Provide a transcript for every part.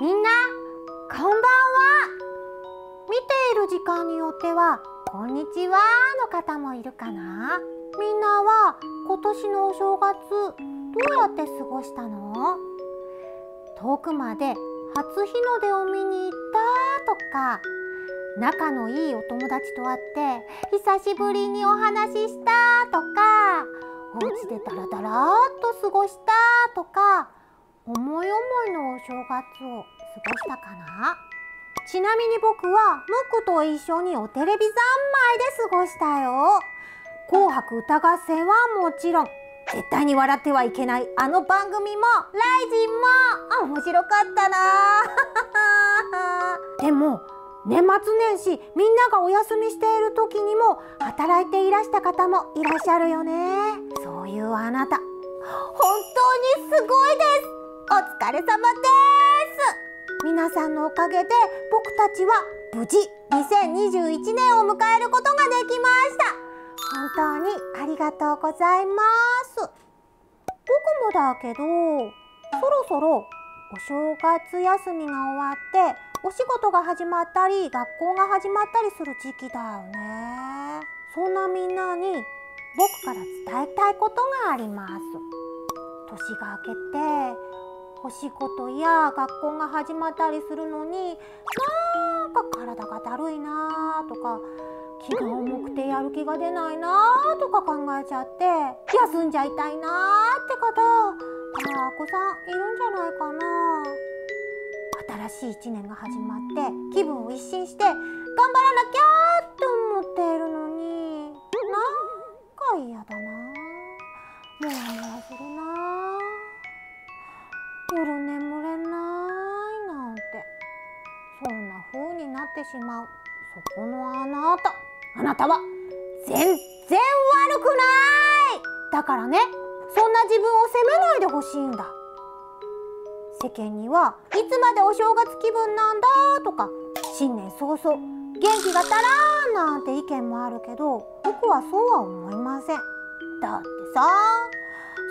みんなこんばんは。見ている時間によってはこんにちは。の方もいるかなみんなは今年のお正月どうやって過ごしたの？遠くまで初日の出を見に行ったとか仲のいいお友達と会って久しぶりにお話ししたとかお家でダラダラっと過ごしたとか思い思いのお正月を過ごしたかな？ちなみに僕はムックと一緒におテレビ三昧で過ごしたよ。紅白歌合戦はもちろん絶対に笑ってはいけないあの番組もライジンも面白かったな。でも年末年始みんながお休みしている時にも働いていらした方もいらっしゃるよね。そういうあなた本当にすごいです。お疲れ様です。皆さんのおかげで僕たちは無事2021年を迎えることができました。本当にありがとうございます。僕もだけどそろそろお正月休みが終わってお仕事が始まったり学校が始まったりする時期だよね。そんなみんなに僕から伝えたいことがあります。年が明けてお仕事や学校が始まったりするのになんか体がだるいなとか気が重くてやる気が出ないなとか考えちゃって休んじゃいたいなって方たくさんいるんじゃないかな。新しい1年が始まって気分を一新して頑張らなきゃってしまうそこのあなたあなたは全然悪くない。だからねそんな自分を責めないでほしいんだ。世間にはいつまでお正月気分なんだとか新年早々元気が足らんなんて意見もあるけど僕はそうは思いませんだ。ってさ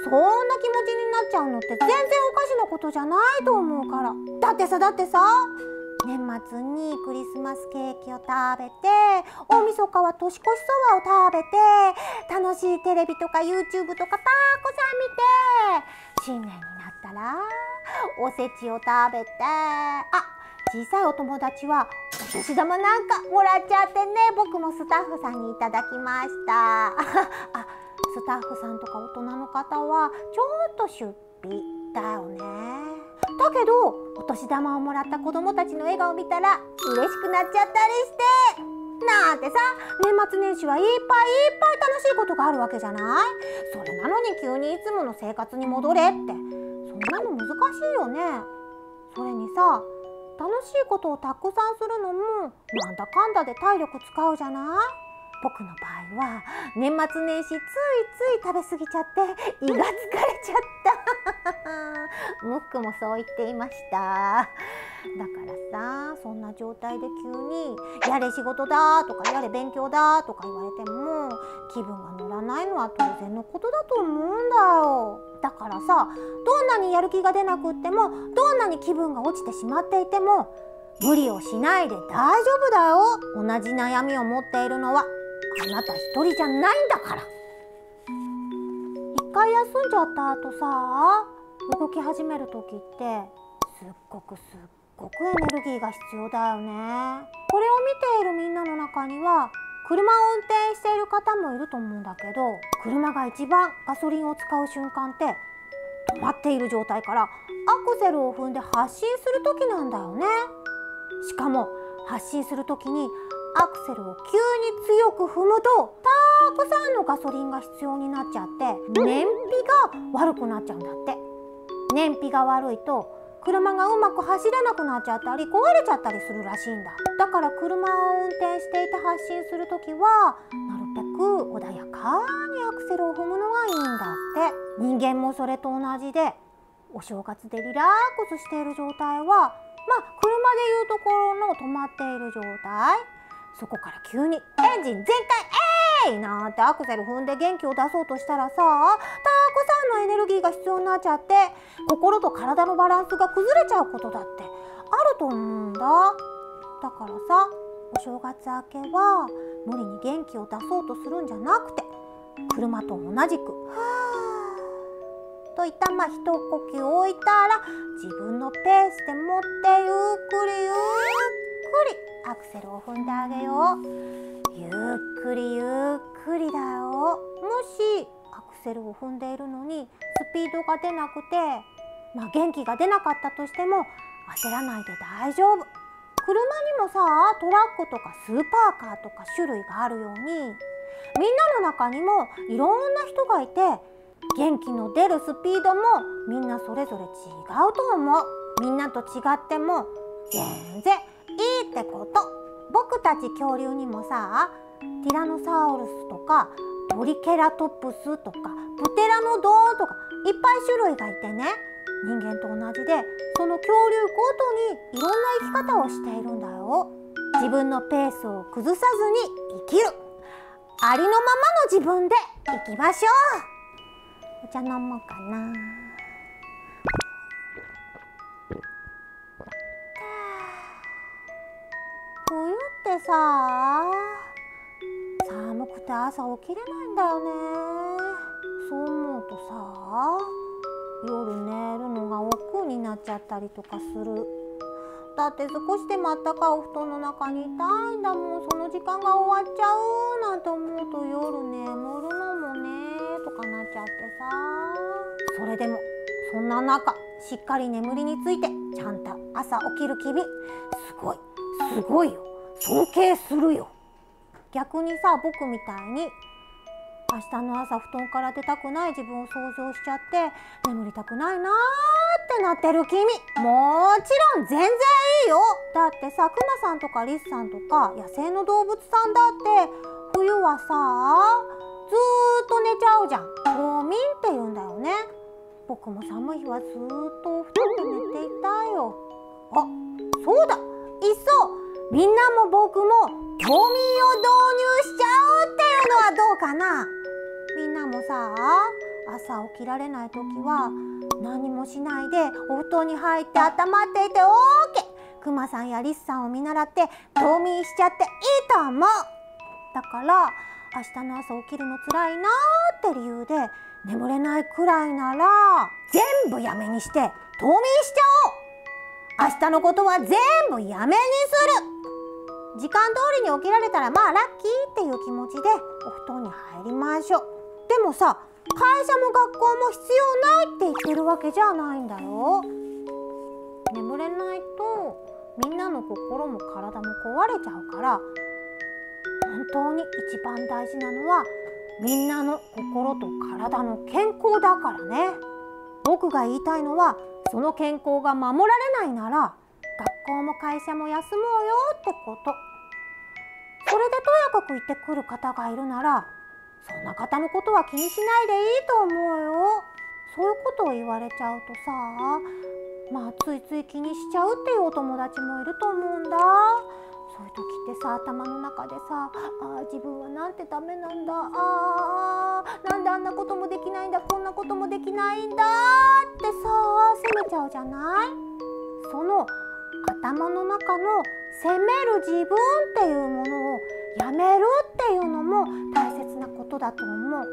そんな気持ちになっちゃうのって全然おかしなことじゃないと思うから。だってさだってさ年末にクリスマスケーキを食べて大晦日は年越しそばを食べて楽しいテレビとか YouTube とかたくさん見て新年になったらおせちを食べてあ小さいお友達はお年玉なんかもらっちゃってね僕もスタッフさんにいただきました。あスタッフさんとか大人の方はちょっと出費だよね。だけどお年玉をもらった子供たちの笑顔見たら嬉しくなっちゃったりしてなんてさ年末年始はいっぱいいっぱい楽しいことがあるわけじゃない。それなのに急にいつもの生活に戻れって。そんなの難しいよね。それにさ楽しいことをたくさんするのもなんだかんだで体力使うじゃない？僕の場合は年末年始ついつい食べ過ぎちゃって胃が疲れちゃった。ムックもそう言っていました。だからさそんな状態で急に「やれ仕事だ」とか「やれ勉強だ」とか言われても気分が乗らないのは当然のことだと思うんだよ。だからさどんなにやる気が出なくってもどんなに気分が落ちてしまっていても無理をしないで大丈夫だよ。同じ悩みを持っているのはあなた一人じゃないんだから。一回休んじゃった後さ動き始める時ってすっごくすっごくエネルギーが必要だよね。これを見ているみんなの中には車を運転している方もいると思うんだけど車が一番ガソリンを使う瞬間って止まっている状態からアクセルを踏んで発進する時なんだよね。しかも発進する時にアクセルを急に強く踏むとたくさんのガソリンが必要になっちゃって燃費が悪くなっちゃうんだって。燃費が悪いと車がうまく走れなくなっちゃったり壊れちゃったりするらしいんだ。だから車を運転していて発進する時はなるべく穏やかにアクセルを踏むのがいいんだって。人間もそれと同じでお正月でリラックスしている状態はまあ車でいうところの止まっている状態。そこから急にエンジン全開えい！なんてアクセル踏んで元気を出そうとしたらさくさんのエネルギーが必要になっちゃって心と体のバランスが崩れちゃうことだってあると思うんだ。だからさお正月明けは無理に元気を出そうとするんじゃなくて車と同じく「はあ」といったまあ一呼吸置いたら自分のペースで持ってゆっくりゆっくりアクセルを踏んであげよう。ゆっくりゆっくりだよ。もしクセルを踏んでいるのにスピードが出なくて、まあ、元気が出なかったとしても焦らないで大丈夫。車にもさトラックとかスーパーカーとか種類があるようにみんなの中にもいろんな人がいて元気の出るスピードもみんなそれぞれ違うと思う。みんなと違っても全然いいってこと。僕たち恐竜にもさティラノサウルスとかトリケラトプスとかプテラノドンとかいっぱい種類がいてね。人間と同じでその恐竜ごとにいろんな生き方をしているんだよ。自分のペースを崩さずに生きる。ありのままの自分で生きましょう。お茶飲もうかな。冬ってさくて朝起きれないんだよね。そう思うとさ夜寝るのが億劫になっちゃったりとかする。だって少しでもあったかいお布団の中にいたいんだもん。その時間が終わっちゃうなんて思うと夜眠るのもねとかなっちゃってさ。それでもそんな中しっかり眠りについてちゃんと朝起きる君すごいすごいよ。尊敬するよ。逆にさ僕みたいに明日の朝布団から出たくない自分を想像しちゃって眠りたくないなーってなってる君もちろん全然いいよ。だってさクマさんとかリスさんとか野生の動物さんだって冬はさずーっと寝ちゃうじゃん。冬眠って言うんだよね。僕も寒い日はずーっとお布団で寝ていたよ。あそうだ。いっそみんなも僕も冬眠を導入しちゃうっていうのはどうかな？みんなもさ朝起きられない時は何もしないでお布団に入って温まっていて OK クマさんやリスさんを見習って冬眠しちゃっていいと思う。だから明日の朝起きるのつらいなーって理由で眠れないくらいなら全部やめにして冬眠しちゃおう。明日のことは全部やめにする。時間通りに起きられたらまあラッキーっていう気持ちでお布団に入りましょう。でもさ会社も学校も必要ないって言ってるわけじゃないんだよ。眠れないとみんなの心も体も壊れちゃうから本当に一番大事なのはみんなの心と体の健康だからね。僕が言いたいのはその健康が守られないなら学校も会社も休もうよってこと。それでとやかく言ってくる方がいるならそんな方のことは気にしないでいいと思うよ。そういうことを言われちゃうとさまあついつい気にしちゃうっていうお友達もいると思うんだ。そういう時ってさ頭の中でさあ自分はなんてダメなんだ。あーなんであんなこともできないんだ。こんなこともできないんだ。ってさ責めちゃうじゃない？その頭の中の責める自分っていうものをやめるっていうのも大切なことだと思う。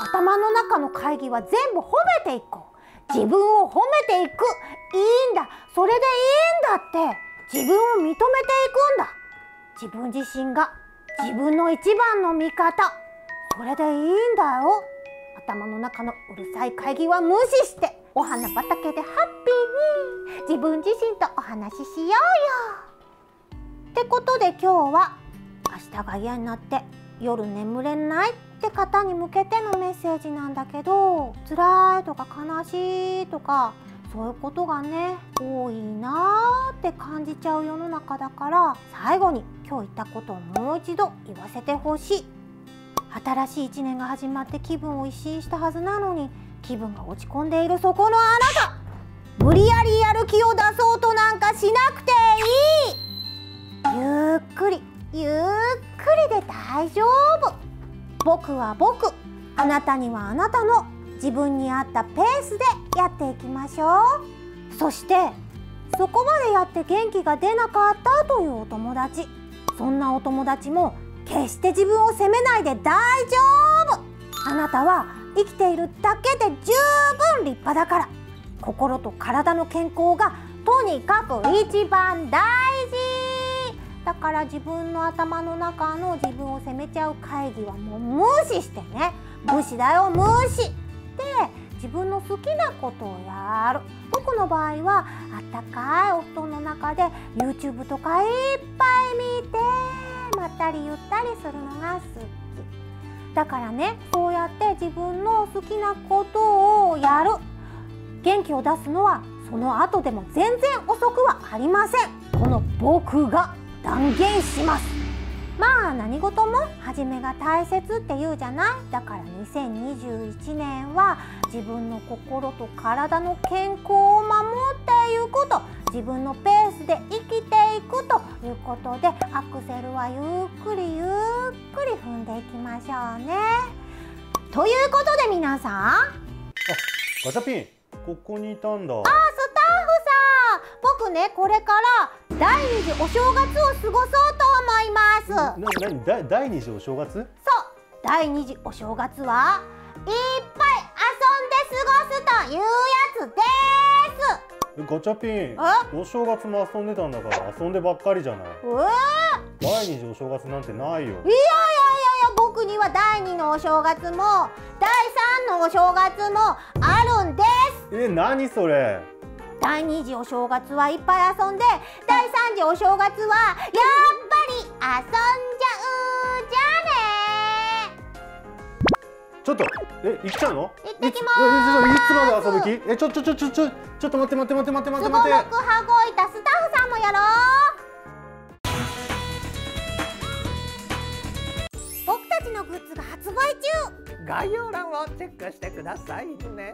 頭の中の会議は全部褒めていこう。自分を褒めていく。いいんだ。それでいいんだって。自分を認めていくんだ。自分自身が自分の一番の味方。それでいいんだよ。頭の中のうるさい会議は無視して。お花畑でハッピーに。自分自身とお話ししようよ。ってことで今日は明日が嫌になって夜眠れないって方に向けてのメッセージなんだけど辛いとか悲しいとかそういうことがね多いなーって感じちゃう世の中だから最後に今日言ったことをもう一度言わせてほしい。新しい一年が始まって気分を一新したはずなのに気分が落ち込んでいるそこのあなた。無理やりやる気を出そうとなんかしなくていい。ゆっくりゆっくりで大丈夫。僕は僕あなたにはあなたの自分に合ったペースでやっていきましょう。そしてそこまでやって元気が出なかったというお友達。そんなお友達も決して自分を責めないで大丈夫。あなたは生きているだけで十分立派だから。心と体の健康がとにかく一番大事。だから自分の頭の中の自分を責めちゃう会議はもう無視してね。無視だよ無視。で自分の好きなことをやる。僕の場合はあったかいお布団の中で YouTube とかいっぱい見てまったりゆったりするのが好き。だからねそうやって自分の好きなことをやる。元気を出すのはその後でも全然遅くはありません。この僕が。断言します。まあ何事も初めが大切って言うじゃない？だから2021年は自分の心と体の健康を守っていくと。自分のペースで生きていくということでアクセルはゆっくりゆっくり踏んでいきましょうね。ということで皆さん。あガチャピンここにいたんだ。スタッフさん。僕ねこれから第二次お正月を過ごそうと思います。ななに？だ第二次お正月？そう。第二次お正月はいっぱい遊んで過ごすというやつです。えガチャピン。え？お正月も遊んでたんだから遊んでばっかりじゃない？第二次お正月なんてないよ。いやいやいやいや僕には第2のお正月も第3のお正月もあるんです。え何それ？第2次お正月はいっぱい遊んで第3次お正月はやっぱり遊んじゃうじゃあねちょっとえ行っちゃうの？行ってきまいつえいつまで遊ぶ気？えちょちょちょちょちょちょっと待って待って待って待って待すごろくって。待って。羽子板スタッフさんもやろう。僕たちのグッズが発売中。概要欄をチェックしてくださいね